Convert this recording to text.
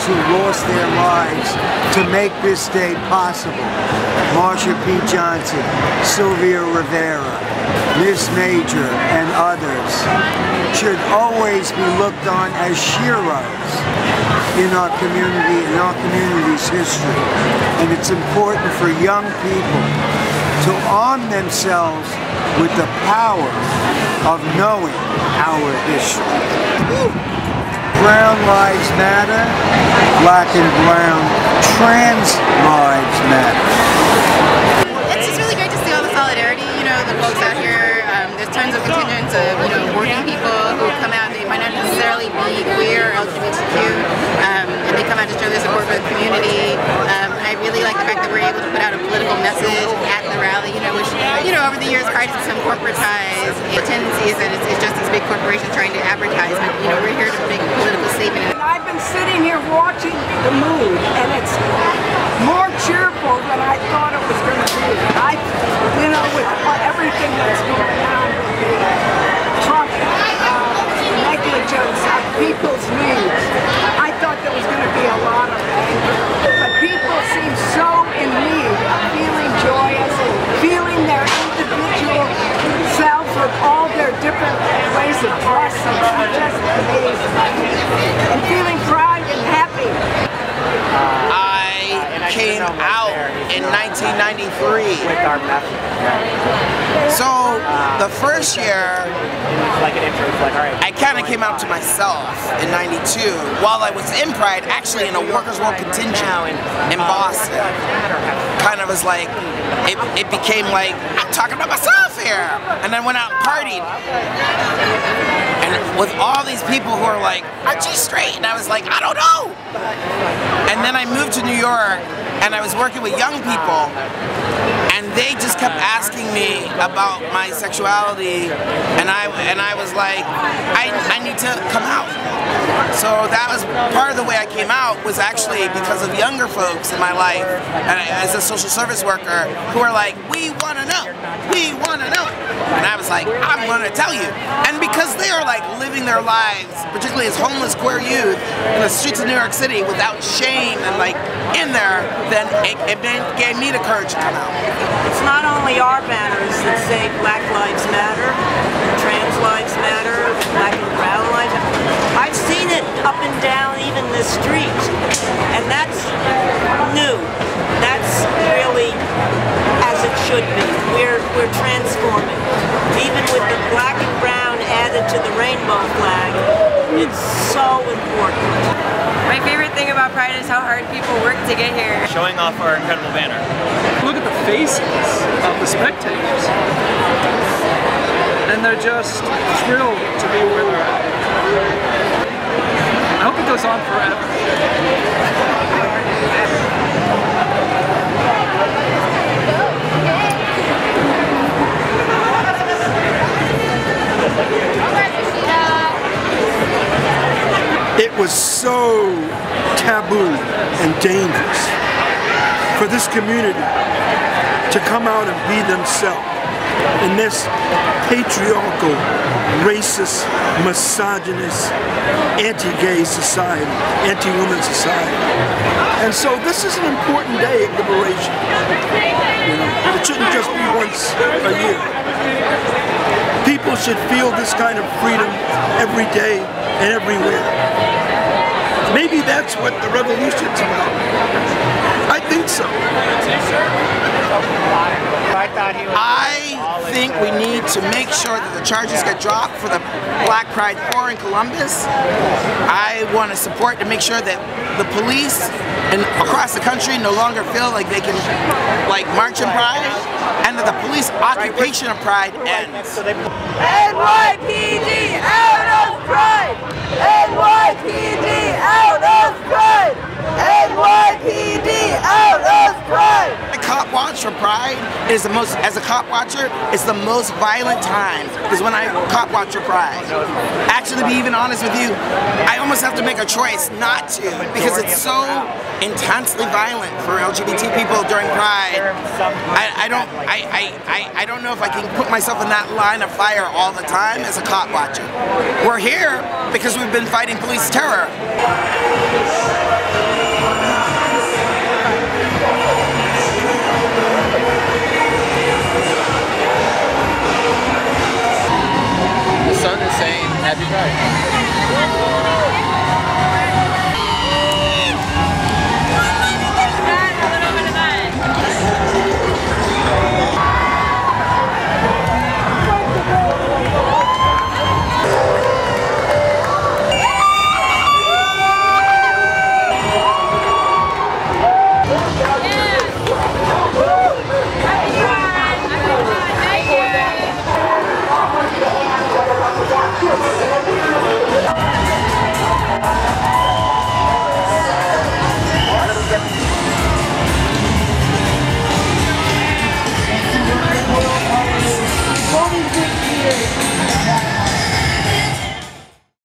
those who lost their lives to make this day possible. Marsha P. Johnson, Sylvia Rivera, Miss Major, and others should always be looked on as heroes in our community, in our community's history. And it's important for young people to arm themselves with the power of knowing our history. Brown Lives Matter, Black and Brown, Trans Lives Matter. It's just really great to see all the solidarity, you know, the folks out here. Um, there's tons of contingents of, you know, working people who come out, they might not necessarily be queer or LGBTQ, um, and show their support for the community. Um, I really like the fact that we're able to put out a political message at the rally, you know, which, you know, over the years Pride has some corporatized tendencies and it's, it's just these big corporations trying to advertise, but, you know, we're here to make a political statement. I've been sitting here watching the mood, and it's more cheerful than I thought it was going to be. I, you know, with everything that's going on with the Trump uh, negligence of people's needs, I thought there was going to be a lot of anger. But people seem so in need of feeling joyous, feeling their individual selves with all their different ways of dressing. It's just amazing. And feeling pride and happy. I came out in 1993. So the first year, I kind of came out to myself in 92 while I was in Pride, actually in a Workers' World contingent in Boston. Kind of was like, it, it became like, I'm talking about myself And then went out and partied. And with all these people who are like, aren't you straight? And I was like, I don't know. And then I moved to New York and I was working with young people and they just kept asking me about my sexuality and I and I was like I, I need to come out so that was part of the way I came out was actually because of younger folks in my life and I, as a social service worker who are like we want to know. We want to know. And I was like I'm going to tell you. And because they are like living their lives particularly as homeless queer youth in the streets of New York City without shame and like in there then it, it gave me the courage to come out. It's not only our banners that say Black Lives Matter, up and down even the street, and that's new. That's really as it should be. We're we're transforming. Even with the black and brown added to the rainbow flag, it's so important. My favorite thing about Pride is how hard people work to get here. showing off our incredible banner. Look at the faces of the spectators. And they're just thrilled to be where they're at. I hope it goes on forever. It was so taboo and dangerous for this community to come out and be themselves in this patriarchal, racist, misogynist, anti-gay society, anti-woman society. And so this is an important day of liberation. You know, it shouldn't just be once a year. People should feel this kind of freedom every day and everywhere. Maybe that's what the revolution's about. I think so. I think we need to make sure that the charges get dropped for the Black Pride 4 in Columbus. I want to support to make sure that the police and across the country no longer feel like they can like march in Pride and that the police occupation of Pride ends. NYPD out of pride! NYPD out of pride! NYPD out of pride! The cop watch for Pride is the most, as a cop watcher, it's the most violent time is when I cop watch for Pride. Actually, to be even honest with you, I almost have to make a choice not to because it's so intensely violent for LGBT people during Pride. I, I don't, I, I, I don't know if I can put myself in that line of fire all the time as a cop watcher. We're here because we've been fighting police terror.